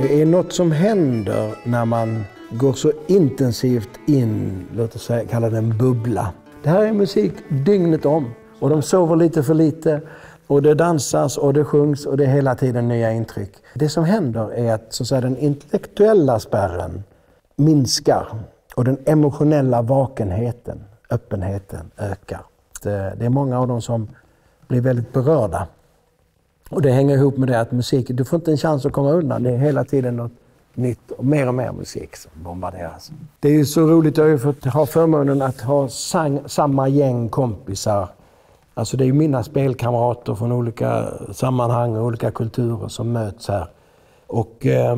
Det är något som händer när man går så intensivt in, låt oss säga, kalla det en bubbla. Det här är musik dygnet om och de sover lite för lite och det dansas och det sjungs och det är hela tiden nya intryck. Det som händer är att, så att säga, den intellektuella spärren minskar och den emotionella vakenheten, öppenheten, ökar. Det är många av dem som blir väldigt berörda. Och det hänger ihop med det att musik, du får inte en chans att komma undan. Det är hela tiden något nytt och mer och mer musik som bombarderas. Det är ju så roligt, jag har ju fått ha förmånen att ha sang, samma gäng kompisar. Alltså det är ju mina spelkamrater från olika sammanhang och olika kulturer som möts här. Och eh,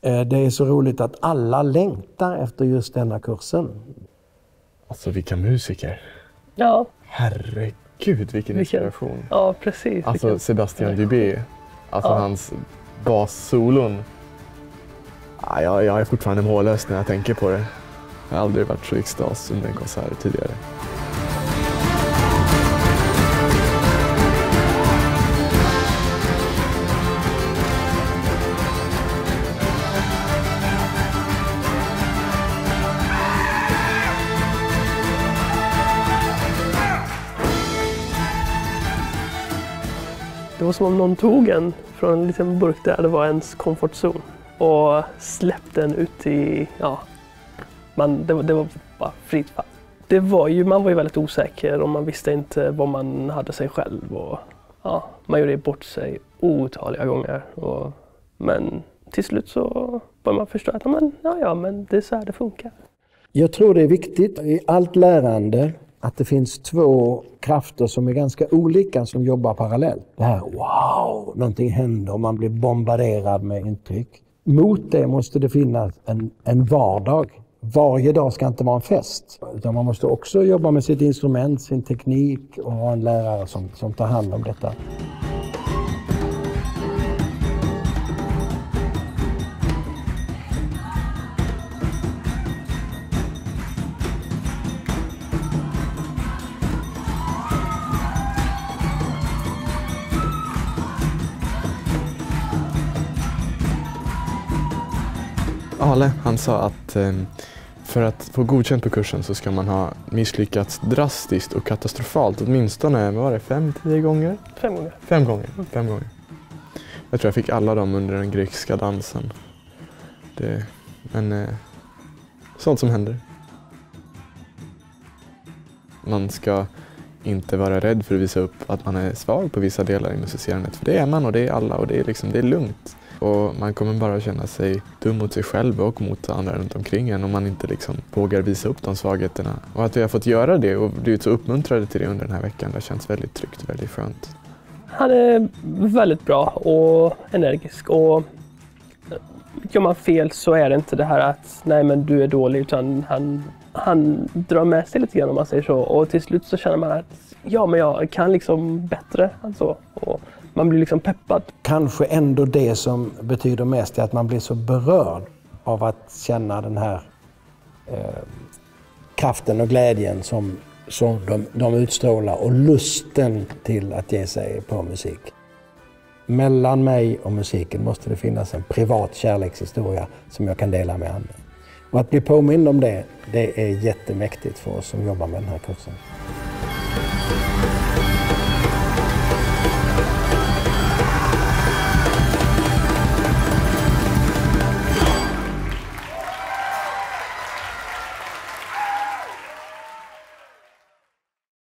det är så roligt att alla längtar efter just denna kursen. Alltså vilka musiker! Ja. Herregud vilken inspiration! Ja, precis. Alltså vilken... Sebastian Dubé, alltså ja. hans bassolon. Ja, jag, jag är fortfarande mållös när jag tänker på det. Jag har aldrig varit så extas under en konsert tidigare. Det var som om någon tog en från en liten burk där det var ens komfortzon och släppte den ut i, ja, man, det, det var bara fritt fall. Det var ju, man var ju väldigt osäker och man visste inte vad man hade sig själv. Och, ja, man gjorde bort sig otaliga gånger. Och, men till slut så började man förstå att men, ja, ja, men det är så här det funkar. Jag tror det är viktigt i allt lärande att det finns två krafter som är ganska olika som jobbar parallellt. Det här wow, någonting händer och man blir bombarderad med intryck. Mot det måste det finnas en, en vardag. Varje dag ska inte vara en fest. Utan man måste också jobba med sitt instrument, sin teknik och ha en lärare som, som tar hand om detta. Ale, han sa att eh, för att få godkänt på kursen så ska man ha misslyckats drastiskt och katastrofalt åtminstone vad var det, fem, tio gånger? Fem gånger. Fem gånger. Fem gånger. Jag tror jag fick alla dem under den grekiska dansen. Det, men eh, sånt som händer. Man ska inte vara rädd för att visa upp att man är svag på vissa delar i musicerandet. För det är man och det är alla och det är, liksom, det är lugnt. Och man kommer bara känna sig dum mot sig själv och mot andra runt omkring en om man inte liksom vågar visa upp de svagheterna. Och att vi har fått göra det och blivit så uppmuntrade till det under den här veckan, det känns väldigt tryggt och väldigt skönt. Han är väldigt bra och energisk och gör man fel så är det inte det här att nej men du är dålig utan han, han drar med sig lite grann om man säger så och till slut så känner man att ja men jag kan liksom bättre än så. Och man blir liksom peppad. Kanske ändå det som betyder mest är att man blir så berörd av att känna den här eh, kraften och glädjen som, som de, de utstrålar och lusten till att ge sig på musik. Mellan mig och musiken måste det finnas en privat kärlekshistoria som jag kan dela med andra. Och att bli påmind om det, det är jättemäktigt för oss som jobbar med den här kursen.